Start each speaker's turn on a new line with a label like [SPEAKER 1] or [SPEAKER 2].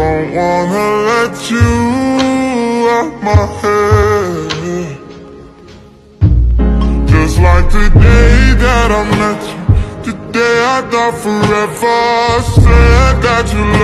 [SPEAKER 1] don't wanna let you out my head. Just like the day that I met you The day I thought forever Said that you love